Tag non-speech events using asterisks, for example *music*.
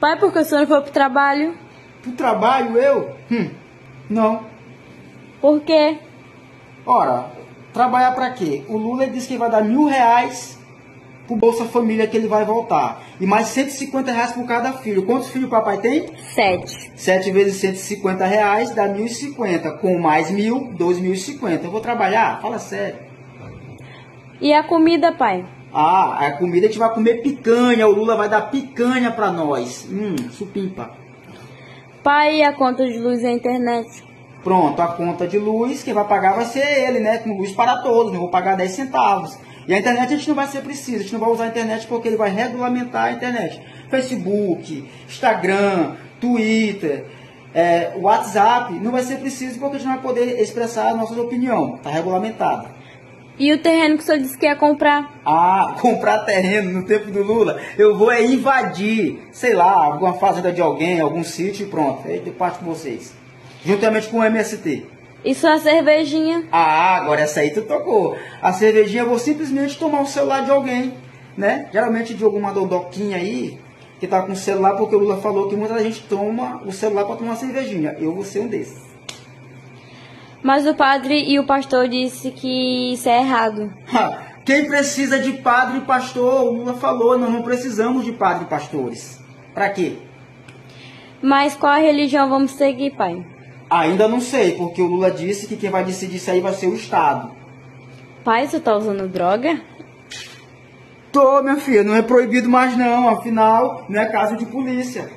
Pai, por que o senhor foi pro trabalho? Pro trabalho, eu? Hum, não. Por quê? Ora, trabalhar pra quê? O Lula disse que vai dar mil reais pro Bolsa Família que ele vai voltar. E mais 150 reais por cada filho. Quantos filhos o papai tem? Sete. 7 vezes 150 reais dá 1.050. Com mais mil, 2.050. Eu vou trabalhar? Fala sério. E a comida, pai? Ah, a comida a gente vai comer picanha. O Lula vai dar picanha pra nós. Hum, supimpa. Pai, a conta de luz e a internet? Pronto, a conta de luz, quem vai pagar vai ser ele, né? Com luz para todos, não vou pagar 10 centavos. E a internet a gente não vai ser preciso, a gente não vai usar a internet porque ele vai regulamentar a internet. Facebook, Instagram, Twitter, é, WhatsApp, não vai ser preciso porque a gente não vai poder expressar a nossa opinião. Está regulamentado. E o terreno que o senhor disse que ia comprar? Ah, *laughs* comprar terreno no tempo do Lula, eu vou é invadir, sei lá, alguma fazenda de alguém, algum sítio e pronto. Aí eu parto com vocês. Juntamente com o MST. E sua cervejinha? Ah, agora essa aí tu tocou. A cervejinha eu vou simplesmente tomar o celular de alguém, né? Geralmente de alguma dondoquinha aí, que tá com o celular, porque o Lula falou que muita gente toma o celular para tomar uma cervejinha. Eu vou ser um desses. Mas o padre e o pastor disse que isso é errado. Quem precisa de padre e pastor, o Lula falou, nós não precisamos de padre e pastores. Pra quê? Mas qual religião vamos seguir, pai? Ainda não sei, porque o Lula disse que quem vai decidir isso aí vai ser o Estado. Pai, você tá usando droga? Tô, minha filha, não é proibido mais não, afinal, não é caso de polícia.